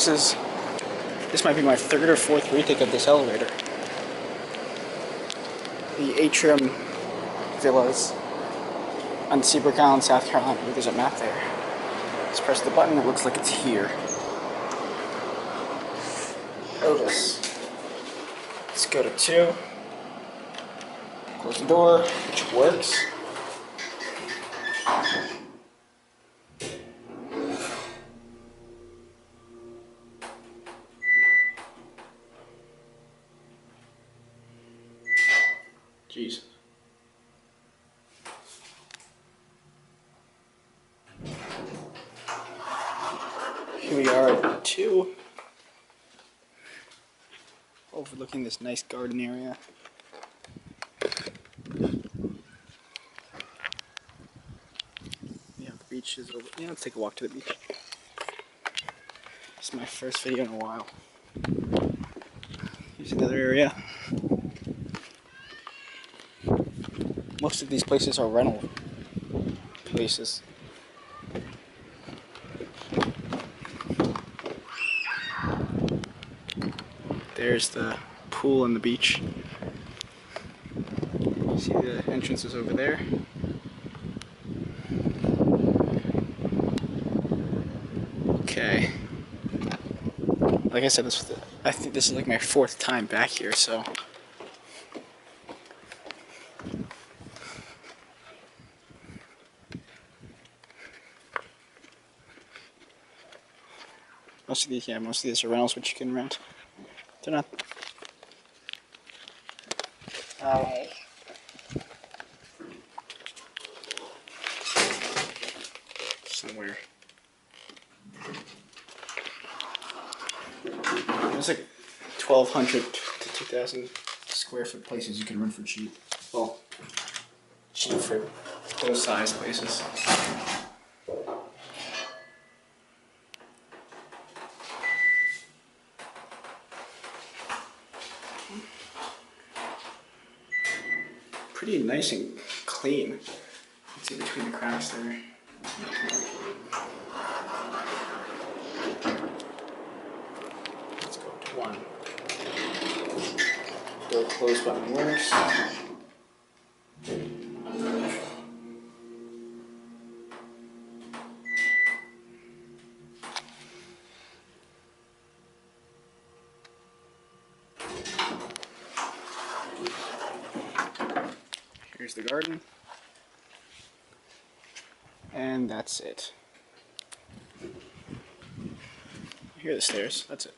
This is this might be my third or fourth retake of this elevator. The Atrium Villas on Seabrook Island, South Carolina. There's a map there. Let's press the button. It looks like it's here. Otis. Let's go to two. Close the door, which works. Jeez. Here we are at two. Overlooking this nice garden area. Yeah, the beach is over. Yeah, let's take a walk to the beach. This is my first video in a while. Here's another area. Most of these places are rental places. There's the pool and the beach. See the entrance is over there. Okay. Like I said, this I think this is like my fourth time back here, so Most of these, yeah, most of these are rentals which you can rent. They're not. Oh. Somewhere. There's like 1,200 to 2,000 square foot places you can rent for cheap. Well, cheap for those size places. Pretty nice and clean. Can see between the cracks there. Let's go to one. Door close button works. Here's the garden. And that's it. Here are the stairs. That's it.